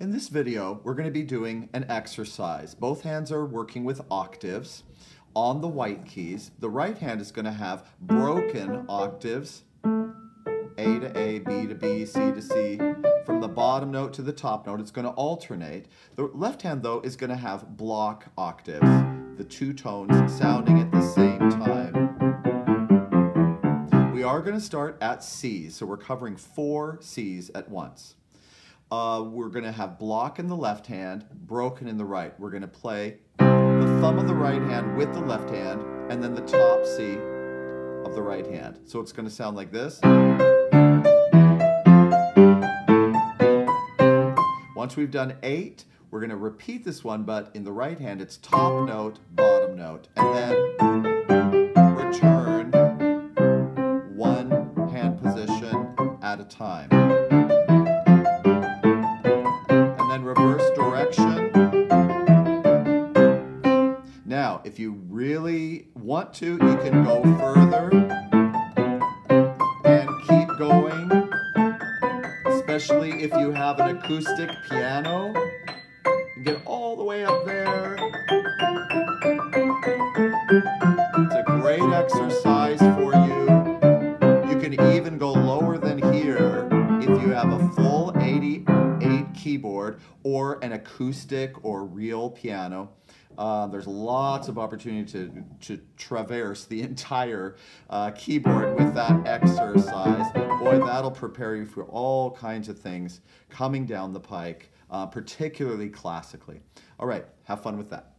In this video, we're going to be doing an exercise. Both hands are working with octaves on the white keys. The right hand is going to have broken octaves, A to A, B to B, C to C. From the bottom note to the top note, it's going to alternate. The left hand, though, is going to have block octaves, the two tones sounding at the same time. We are going to start at C, so we're covering four C's at once. Uh, we're going to have block in the left hand, broken in the right. We're going to play the thumb of the right hand with the left hand, and then the top C of the right hand. So it's going to sound like this. Once we've done eight, we're going to repeat this one, but in the right hand, it's top note, bottom note, and then return one hand position at a time. Now, if you really want to, you can go further and keep going, especially if you have an acoustic piano. You get all the way up there. It's a great exercise for you. You can even go lower than here if you have a full 88 keyboard or an acoustic or real piano. Uh, there's lots of opportunity to, to traverse the entire uh, keyboard with that exercise. Boy, that'll prepare you for all kinds of things coming down the pike, uh, particularly classically. All right, have fun with that.